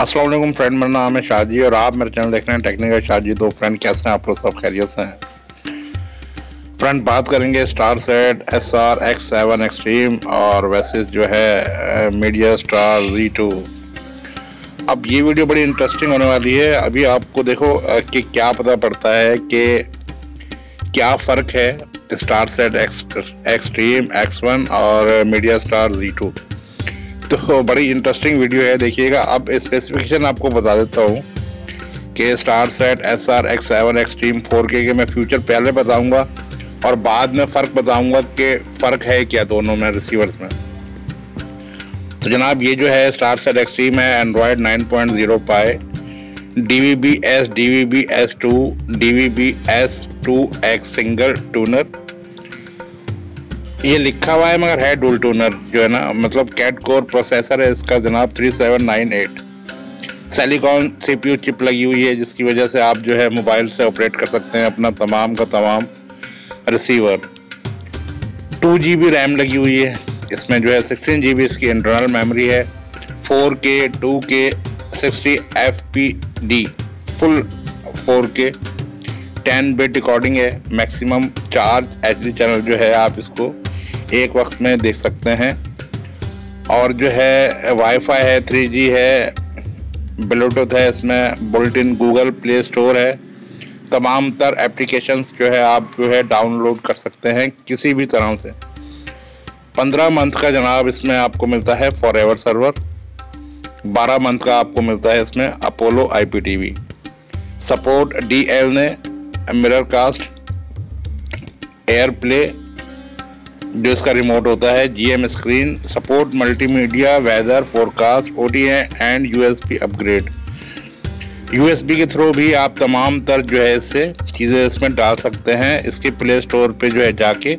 Aslam friend मेरा नाम है शाहजी और आप मेरे चैनल देख रहे हैं टेक्निकल शाहजी तो फ्रेंड कैसे हैं आप लोग? सब खैरियत से हैं। फ्रेंड बात करेंगे Starsat S R X seven extreme और वैसे जो है मीडिया स्टार जी टू अब ये वीडियो बड़ी इंटरेस्टिंग होने वाली है। अभी आपको देखो कि क्या पता पड़ता है कि क्या फ़र्क है Starsat X extreme X one और मीडिया स्टार जी टू तो बड़ी इंटरेस्टिंग वीडियो है, देखिएगा। अब स्पेसिफिकेशन आपको बता देता हूँ कि Starsat S R X seven extreme four K के मैं फ्यूचर पहले बताऊँगा और बाद में फ़र्क बताऊँगा कि फ़र्क है क्या दोनों में रिसीवर्स में। तो जनाब, ये जो है स्टार सेट एक्सट्रीम है Android 9.0 Pie D V B S D V B S two D V B S two X single tuner ये लिखा हुआ है, मगर है डुल टूनर जो है ना मतलब कैट कोर प्रोसेसर है, इसका जनाब 3798 सेलिकॉन सीपीयू चिप लगी हुई है, जिसकी वजह से आप जो है मोबाइल से ऑपरेट कर सकते हैं, अपना तमाम का तमाम receiver two G B RAM लगी हुई है, इसमें जो है सिक्सटीन जी बी इसकी इंटरनल मेमोरी है four K two K sixty F P D full four K ten bit recording है maximum charge H D channel जो है, आप इसको एक वक्त में देख सकते हैं। और जो है वाईफाई है थ्री जी है ब्लूटूथ है इसमें बुलेटिन गूगल प्ले स्टोर है। तमाम तर एप्लीकेशंस जो है आप जो है डाउनलोड कर सकते हैं किसी भी तरह से। पंद्रह मंथ का जनाब इसमें आपको मिलता है फॉर एवर सर्वर बारह मंथ का आपको मिलता है इसमें Apollo IPTV support D L ने मिरर कास्ट एयर प्ले जो इसका रिमोट होता है GM screen support multimedia weather forecast OTA and USB upgrade USB के थ्रू भी आप तमाम तर जो है इससे चीज़ें इसमें डाल सकते हैं। इसके प्ले स्टोर पे जो है जाके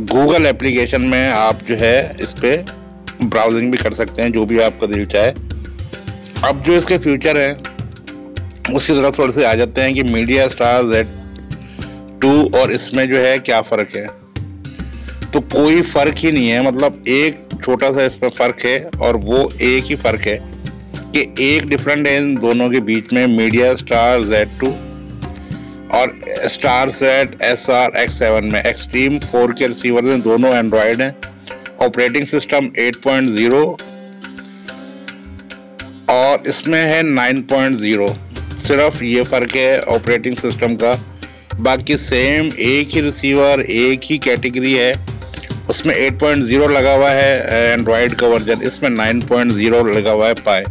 गूगल एप्लीकेशन में आप जो है इस पर ब्राउजिंग भी कर सकते हैं, जो भी आपका दिल चाहे। अब जो इसके फ्यूचर हैं, उसकी तरफ़ थोड़े से आ जाते हैं कि मीडिया स्टार जेड टू और इसमें जो है क्या फ़र्क है? तो कोई फ़र्क ही नहीं है। मतलब एक छोटा सा इसमें फ़र्क है और वो एक ही फ़र्क है कि एक डिफरेंट है इन दोनों के बीच में मीडिया स्टार जेड टू और Starsat S R X seven में। एक्सट्रीम फोर के रिसीवर हैं दोनों एंड्रॉयड हैं। ऑपरेटिंग सिस्टम 8.0 और इसमें है 9.0 सिर्फ़ ये फ़र्क है ऑपरेटिंग सिस्टम का। बाकी सेम एक ही रिसीवर एक ही कैटेगरी है। उसमें 8.0 लगा हुआ है एंड्रॉयड का वर्जन इसमें 9.0 लगा हुआ है पाए।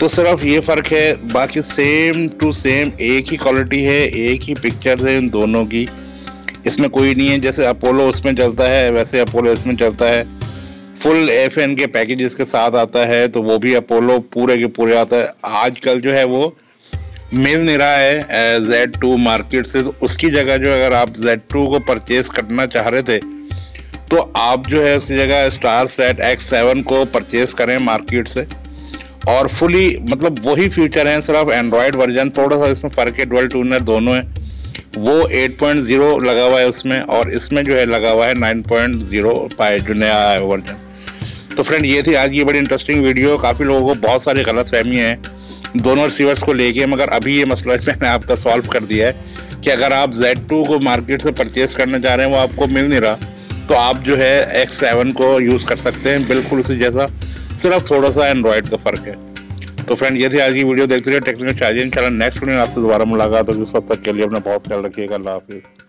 तो सिर्फ़ ये फ़र्क है, बाकी सेम टू सेम एक ही क्वालिटी है, एक ही पिक्चर है इन दोनों की। इसमें कोई नहीं है, जैसे अपोलो उसमें चलता है, वैसे अपोलो इसमें चलता है। Full F N K package इसके साथ आता है तो वो भी अपोलो पूरे के पूरे आता है। आजकल जो है वो मिल नहीं रहा है जेड टू मार्केट से। तो उसकी जगह जो अगर आप जेड टू को परचेज करना चाह रहे थे तो आप जो है उसकी जगह स्टार सेट एक्स सेवन को परचेज करें मार्केट से। और फुली मतलब वही फीचर हैं, सिर्फ़ एंड्रॉयड वर्जन थोड़ा सा इसमें फ़र्क है डुअल टूनर दोनों है। वो 8.0 लगा हुआ है उसमें, और इसमें जो है लगा हुआ है 9.0 पाए जो नया आया है वर्जन तो फ्रेंड ये थी आज की बड़ी इंटरेस्टिंग वीडियो काफ़ी लोगों को बहुत सारी गलत फहमी है। दोनों रिसीवर्स को लेके, मगर अभी ये मसला मैंने आपका सॉल्व कर दिया है कि अगर आप Z2 को मार्केट से परचेज करना चाह रहे हैं, वो आपको मिल नहीं रहा। तो आप जो है एक्स सेवन को यूज़ कर सकते हैं, बिल्कुल उसी जैसा। सिर्फ़ थोड़ा सा एंड्रॉयड का फ़र्क है। तो फ्रेंड ये थी आज की वीडियो देखते रहिए technical charging channel next video आपसे दोबारा मुलाकात होगी। उस वक्त तक के लिए अपना बहुत ख्याल रखिएगा। अल्लाह हाफिज़।